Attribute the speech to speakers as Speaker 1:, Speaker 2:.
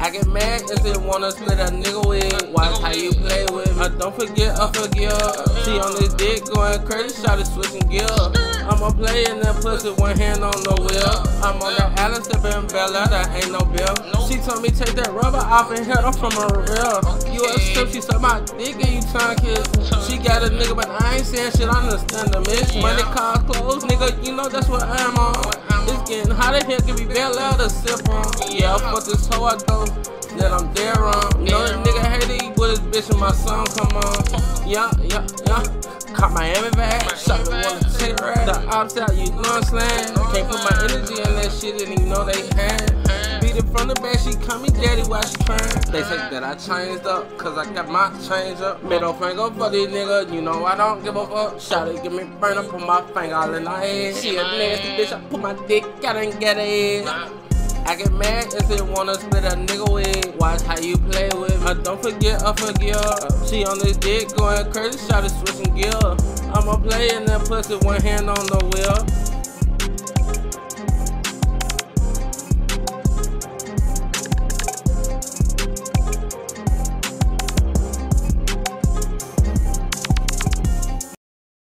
Speaker 1: I get mad if they wanna split a nigga with. Watch how you play with me. Don't forget, I forgive. She on this dick going crazy, shot switching gear. I'ma play in that pussy, one hand on the wheel. I'm on that Alice in Bella, that ain't no bill. She told me take that rubber off and hit her from her real. You a strip, she suck my dick and you trying kiss. She got a nigga, but I ain't saying shit, I understand the miss. Money, cars, clothes, nigga, you know that's what I'm on. Getting hot in here, give me bare loud to sip on. Yeah, I fuck this hoe I go, that I'm there on. You know that nigga hate it, with his bitch and my song come on. Yeah, yeah, yeah. Caught Miami bag, shot the one take rag. The ops out, you know what I'm saying? Can't put my energy in that shit, didn't even know they had. It from the back, she call me daddy while she crying. They say that I changed up, cause I got my change up. Middle finger for these niggas, you know I don't give a fuck. Shot it, give me burn up, put my finger all in her head. She a nasty bitch, I put my dick out and get it. I get mad if they wanna split a nigga with. Watch how you play with me. Don't forget, I forgive. She on this dick going crazy, shot switching gear. I'ma play in that pussy, one hand on the wheel.